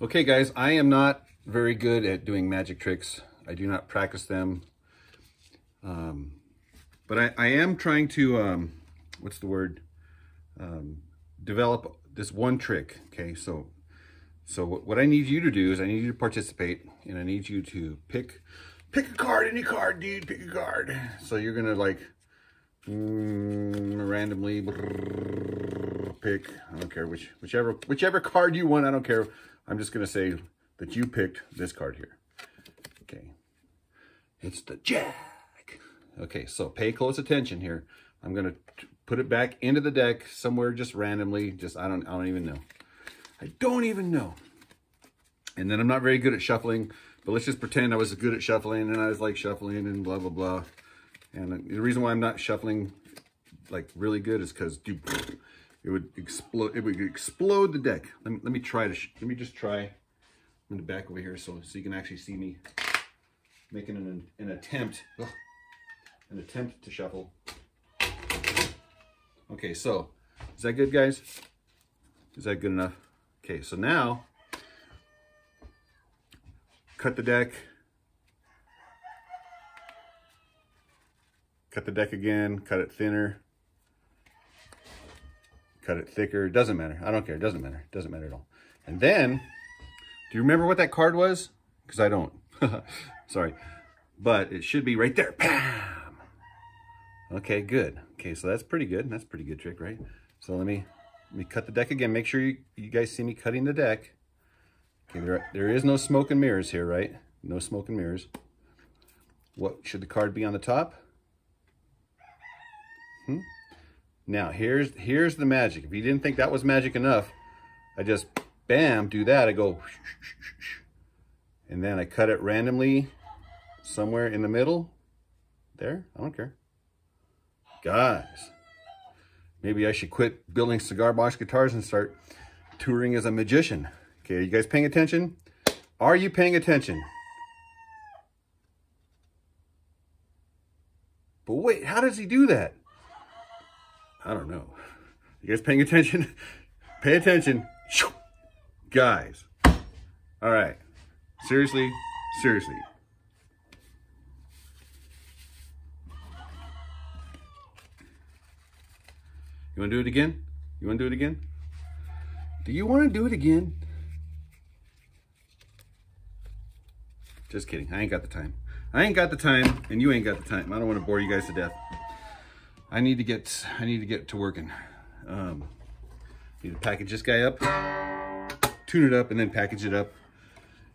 Okay, guys, I am not very good at doing magic tricks. I do not practice them. Um, but I, I, am trying to, um, what's the word? Um, develop this one trick. Okay, so so what I need you to do is I need you to participate and I need you to pick pick a card, any card, dude, pick a card. So you're gonna like mm, randomly pick, I don't care which whichever whichever card you want, I don't care I'm just going to say that you picked this card here. Okay. It's the Jack. Okay, so pay close attention here. I'm going to put it back into the deck somewhere just randomly. Just, I don't, I don't even know. I don't even know. And then I'm not very good at shuffling, but let's just pretend I was good at shuffling and I was like shuffling and blah, blah, blah. And the reason why I'm not shuffling like really good is because it would explode. It would explode the deck. Let me let me try to. let me just try. I'm in the back over here, so so you can actually see me making an an attempt. Ugh, an attempt to shuffle. Okay, so is that good, guys? Is that good enough? Okay, so now cut the deck. Cut the deck again, cut it thinner cut it thicker. It doesn't matter. I don't care. It doesn't matter. It doesn't matter at all. And then, do you remember what that card was? Because I don't. Sorry. But it should be right there. Bam! Okay, good. Okay, so that's pretty good. That's pretty good trick, right? So let me let me cut the deck again. Make sure you, you guys see me cutting the deck. Okay, there, there is no smoke and mirrors here, right? No smoke and mirrors. What should the card be on the top? Hmm? Now, here's here's the magic. If you didn't think that was magic enough, I just, bam, do that. I go, and then I cut it randomly somewhere in the middle. There, I don't care. Guys, maybe I should quit building cigar box guitars and start touring as a magician. Okay, are you guys paying attention? Are you paying attention? But wait, how does he do that? I don't know. You guys paying attention? Pay attention. Guys. All right. Seriously, seriously. You want to do it again? You want to do it again? Do you want to do it again? Just kidding. I ain't got the time. I ain't got the time, and you ain't got the time. I don't want to bore you guys to death. I need to get I need to get to working. Um, need to package this guy up, tune it up, and then package it up.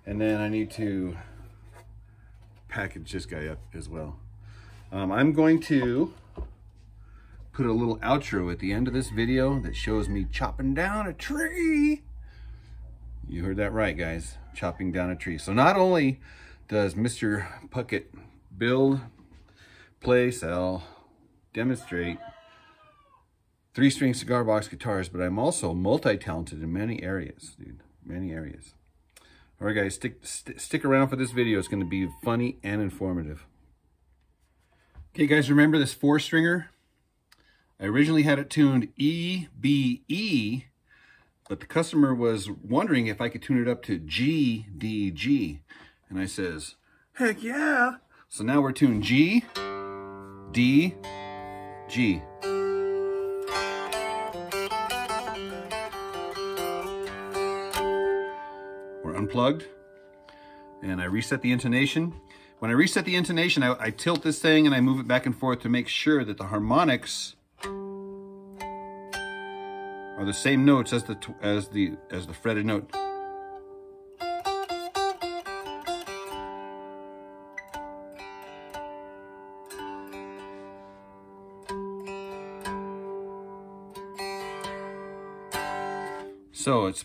And then I need to package this guy up as well. Um, I'm going to put a little outro at the end of this video that shows me chopping down a tree. You heard that right, guys. Chopping down a tree. So not only does Mr. Puckett build, play, sell, demonstrate three string cigar box guitars, but I'm also multi-talented in many areas, dude, many areas. All right, guys, stick, st stick around for this video. It's going to be funny and informative. Okay, guys, remember this four stringer? I originally had it tuned E, B, E, but the customer was wondering if I could tune it up to G, D, G. And I says, heck yeah. So now we're tuned G, D, G. We're unplugged and I reset the intonation. When I reset the intonation, I, I tilt this thing and I move it back and forth to make sure that the harmonics are the same notes as the as the as the fretted note. So it's,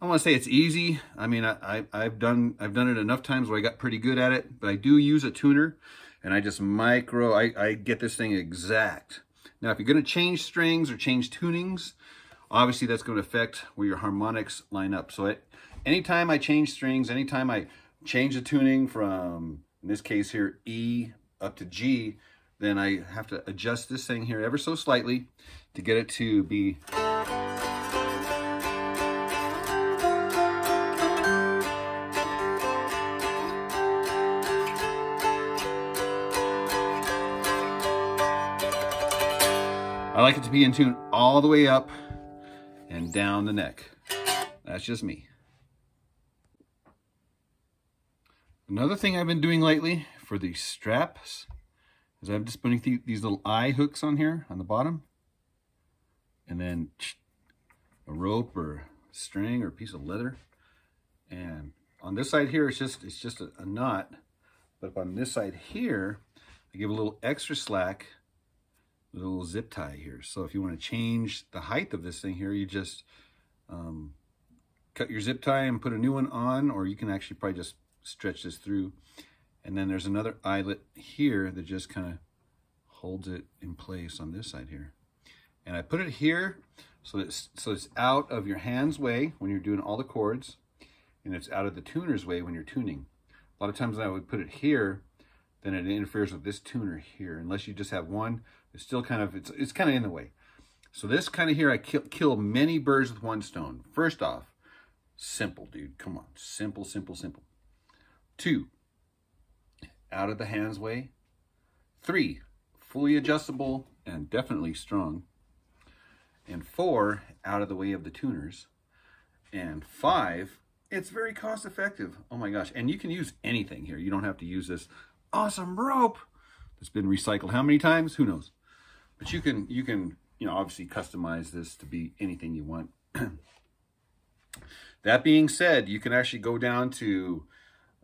I want to say it's easy. I mean, I, I, have done I've done it enough times where I got pretty good at it, but I do use a tuner and I just micro, I, I get this thing exact. Now, if you're going to change strings or change tunings, obviously that's going to affect where your harmonics line up. So it, anytime I change strings, anytime I change the tuning from, in this case here, E up to G, then I have to adjust this thing here ever so slightly to get it to be like it to be in tune all the way up and down the neck. That's just me. Another thing I've been doing lately for the straps is I'm just putting th these little eye hooks on here on the bottom and then a rope or string or piece of leather and on this side here it's just it's just a, a knot but on this side here I give a little extra slack little zip tie here so if you want to change the height of this thing here you just um, cut your zip tie and put a new one on or you can actually probably just stretch this through and then there's another eyelet here that just kind of holds it in place on this side here and I put it here so it's, so it's out of your hand's way when you're doing all the chords, and it's out of the tuner's way when you're tuning. A lot of times I would put it here, then it interferes with this tuner here. Unless you just have one, it's still kind of, it's, it's kind of in the way. So this kind of here, I kill, kill many birds with one stone. First off, simple, dude. Come on. Simple, simple, simple. Two, out of the hand's way. Three, fully adjustable and definitely strong and four, out of the way of the tuners, and five, it's very cost effective. Oh my gosh. And you can use anything here. You don't have to use this awesome rope that's been recycled how many times? Who knows? But you can, you can, you know, obviously customize this to be anything you want. that being said, you can actually go down to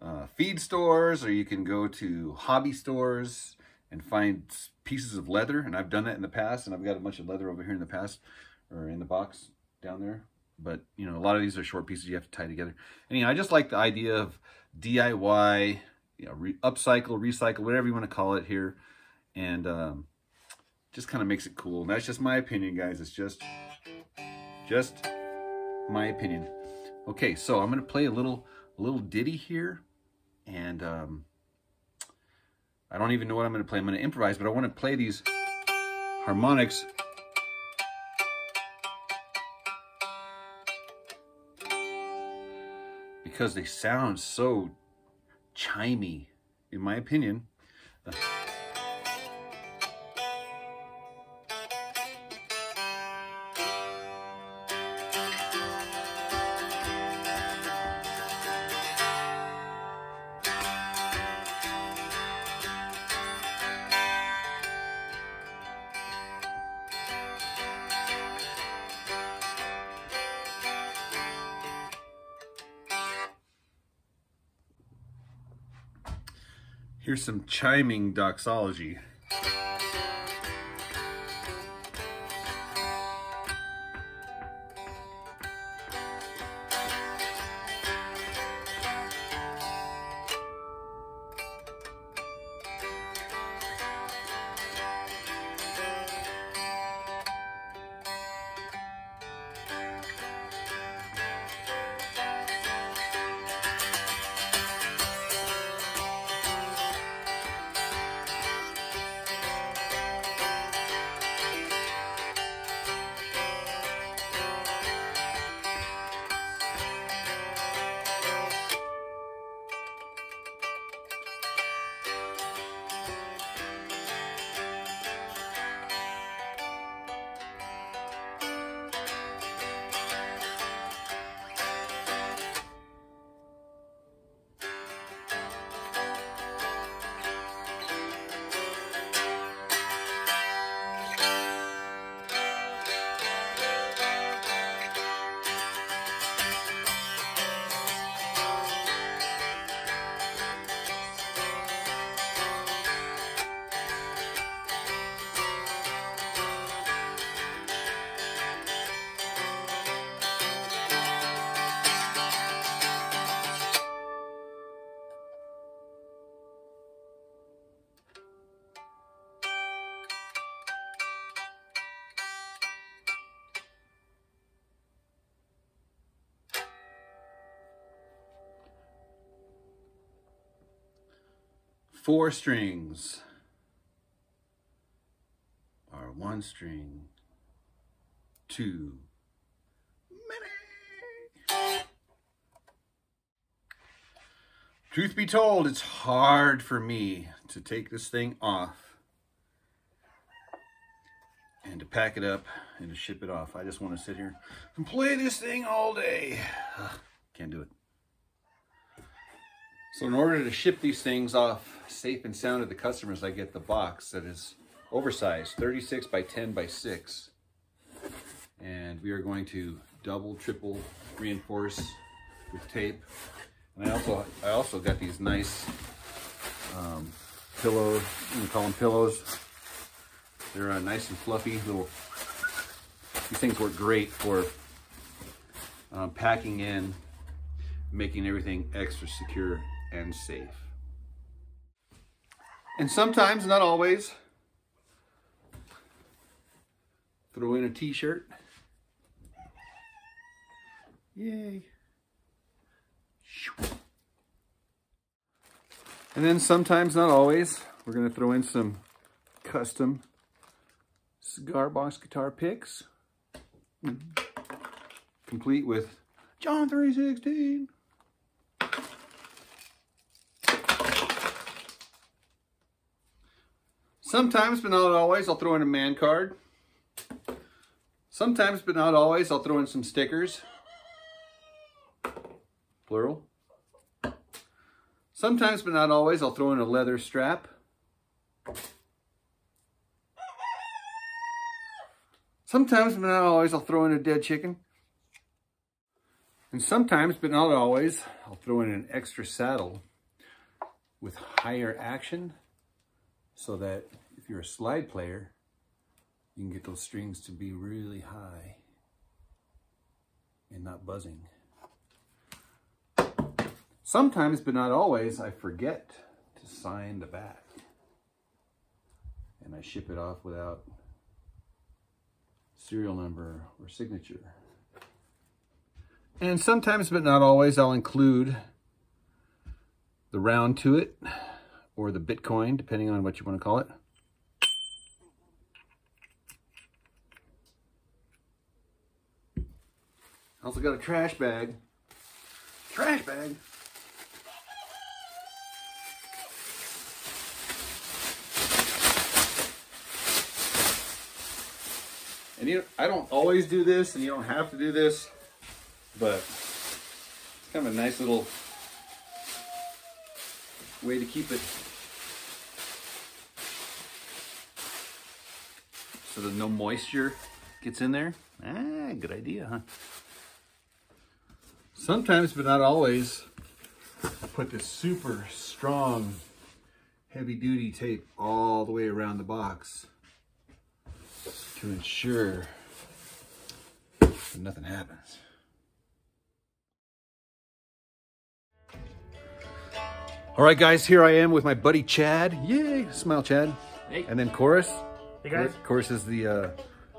uh, feed stores or you can go to hobby stores and find pieces of leather. And I've done that in the past, and I've got a bunch of leather over here in the past, or in the box down there. But, you know, a lot of these are short pieces you have to tie together. And, you know, I just like the idea of DIY, you know, re upcycle, recycle, whatever you want to call it here. And um, just kind of makes it cool. And that's just my opinion, guys. It's just, just my opinion. Okay, so I'm going to play a little, a little ditty here. And, um, I don't even know what I'm going to play. I'm going to improvise, but I want to play these harmonics because they sound so chimey, in my opinion. Uh, Here's some chiming doxology. Four strings are one string, two, many. Truth be told, it's hard for me to take this thing off and to pack it up and to ship it off. I just want to sit here and play this thing all day. Ugh, can't do it. So in order to ship these things off safe and sound to the customers, I get the box that is oversized, 36 by 10 by 6. And we are going to double, triple reinforce with tape. And I also I also got these nice um, pillows, we call them pillows. They're uh, nice and fluffy little, these things work great for um, packing in, making everything extra secure and safe. And sometimes, not always, throw in a t-shirt. Yay. And then sometimes, not always, we're to throw in some custom cigar box guitar picks. Mm-hmm. Complete with John 316. Sometimes, but not always, I'll throw in a man card. Sometimes, but not always, I'll throw in some stickers. Plural. Sometimes, but not always, I'll throw in a leather strap. Sometimes, but not always, I'll throw in a dead chicken. And sometimes, but not always, I'll throw in an extra saddle with higher action so that if you're a slide player, you can get those strings to be really high and not buzzing. Sometimes, but not always, I forget to sign the back. And I ship it off without serial number or signature. And sometimes, but not always, I'll include the round to it or the Bitcoin, depending on what you want to call it. Also got a trash bag. Trash bag. And you, I don't always do this, and you don't have to do this, but it's kind of a nice little way to keep it so that no moisture gets in there. Ah, good idea, huh? Sometimes, but not always, I put this super strong, heavy duty tape all the way around the box to ensure that nothing happens. All right, guys, here I am with my buddy Chad. Yay, smile, Chad. Hey. And then Chorus. Hey guys. Chorus is the, uh,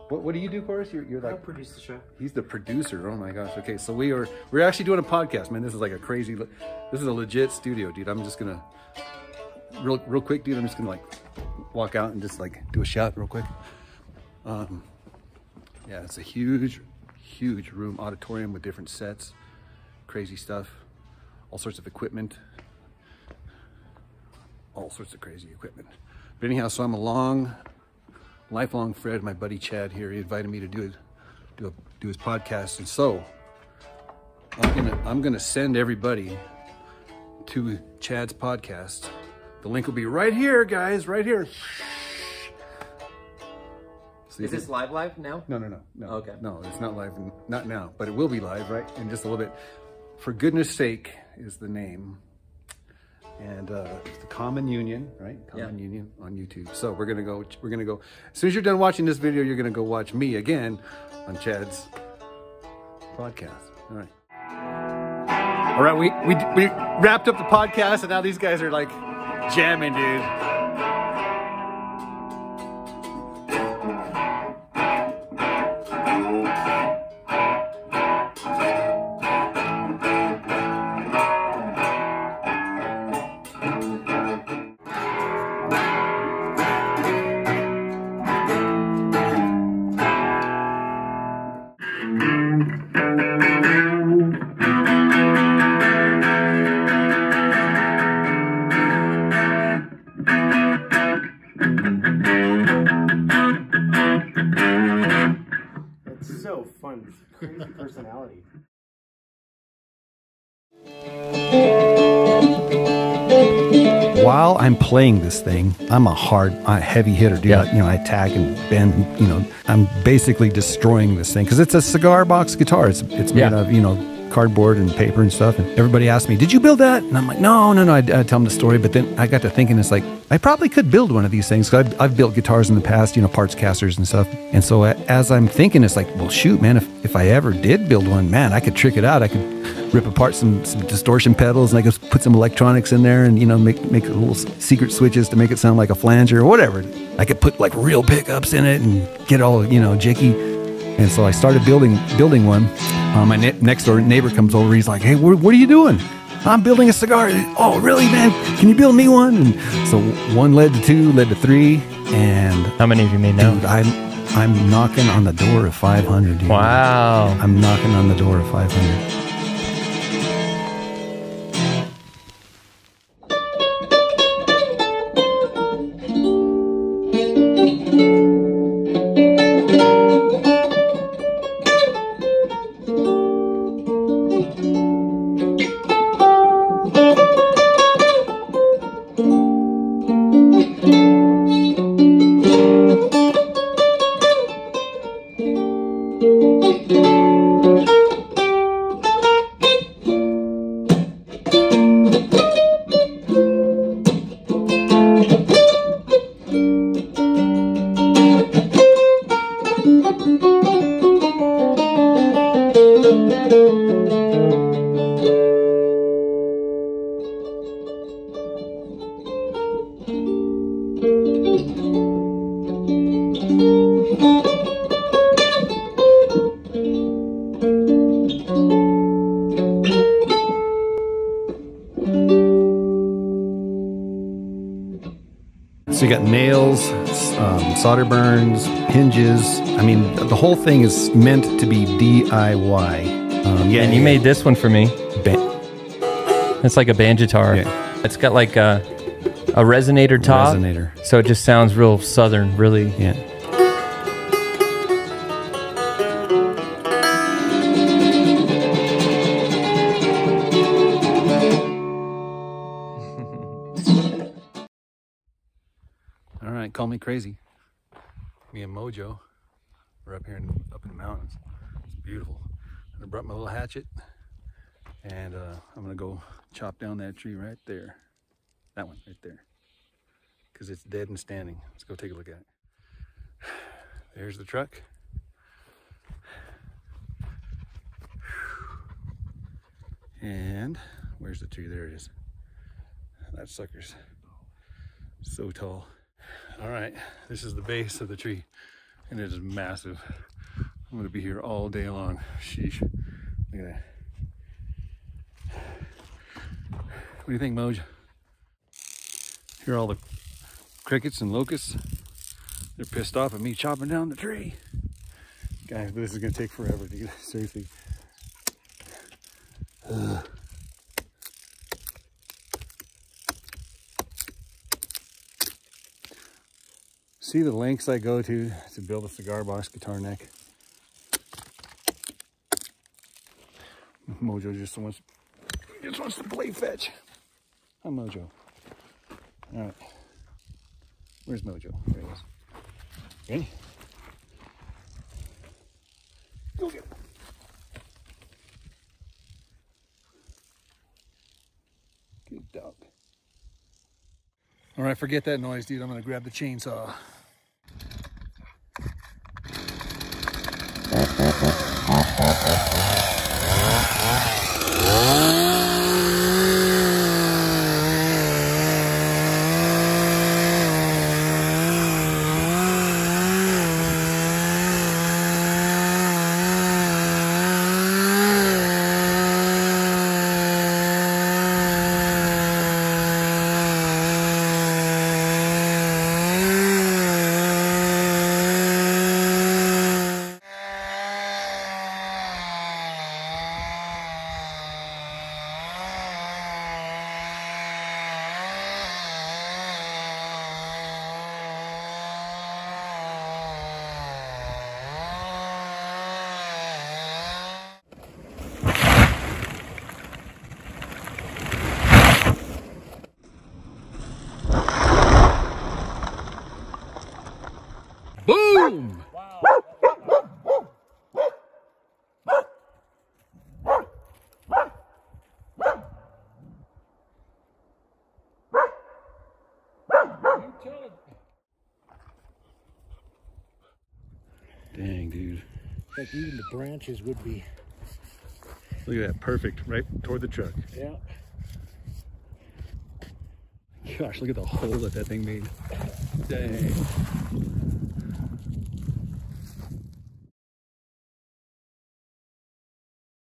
what, what do you do, Chorus? You're, you're I'll produce the show. he's the producer. Oh my gosh. Okay, so we are, we're actually doing a podcast, man. This is like a crazy, this is a legit studio, dude. I'm just gonna, real, real quick, dude, I'm just gonna like walk out and just like do a shot real quick. Um, yeah, it's a huge, huge room, auditorium with different sets, crazy stuff, all sorts of equipment, all sorts of crazy equipment. But anyhow, so I'm a long, lifelong friend, my buddy Chad here. He invited me to do it, do a, do his podcast, and so I'm gonna I'm gonna send everybody to Chad's podcast. The link will be right here, guys, right here. So Is can- this live live now? no, no, no, no. Okay. No, it's not live, not now, but it will be live, right? In just a little bit. For goodness sake is the name. And uh, the Common Union, right? Common Yeah. Union on YouTube. So we're gonna go. We're gonna go. As soon as you're done watching this video, you're gonna go watch me again on Chad's podcast. All right. All right. We we we wrapped up the podcast, and now these guys are like jamming, dude. Reality. while I'm playing this thing, I'm a hard, uh, heavy hitter, dude. Yeah. I- you know, I attack and bend. You know, I'm basically destroying this thing because it's a cigar box guitar. It's it's made Yeah. of you know cardboard and paper and stuff. And everybody asked me, "Did you build that?" And I'm like, "No, no, no." I, tell them the story, but then I got to thinking, it's like I probably could build one of these things. i I've, I've built guitars in the past, you know, parts casters and stuff. And so as I'm thinking, it's like, well, shoot, man, if if I ever did build one, man, I could trick it out. I could rip apart some, some distortion pedals and I could put some electronics in there and you know make make little secret switches to make it sound like a flanger or whatever. I could put like real pickups in it and get all you know jicky. And so I started building building one. Uh, my ne- next door neighbor comes over. He's like, "Hey, what, what are you doing?" I'm building a cigar. Oh, really, man? Can you build me one? And so one led to two, led to three, and How many of you made now? dude, I'm I'm knocking on the door of 500. Dude. Wow. I'm knocking on the door of 500. Solder burns, hinges. I mean, the whole thing is meant to be DIY. Um, yeah, And you made this one for me. ba- It's like a banjitar. Yeah. It's got like a, a resonator top. resonator. So it just sounds real southern, really. Yeah. All right, call me crazy. Me and Mojo, we're up here in, up in the mountains. It's beautiful. And I brought my little hatchet, and uh, I'm gonna go chop down that tree right there. That one right there, because it's dead and standing. Let's go take a look at it. There's the truck. And where's the tree? There it is. That sucker's so tall. All right, this is the base of the tree, and it is massive. I'm gonna be here all day long. Sheesh. Look at that. What do you think, Moj? Hear all the crickets and locusts? They're pissed off at me chopping down the tree. Guys, this is gonna take forever, dude. Seriously. Ugh. See the lengths I go to to build a cigar box guitar neck. Mojo just wants just wants to play fetch. Hi Mojo. Alright. Where's Mojo? There he is. Okay. Go get him. Good dog. All right, forget that noise, dude. I'm gonna grab the chainsaw. Boom. Dang, dude. Like even the branches would be. Look at that, perfect, right toward the truck. Yeah. Gosh, look at the hole that that thing made. Dang.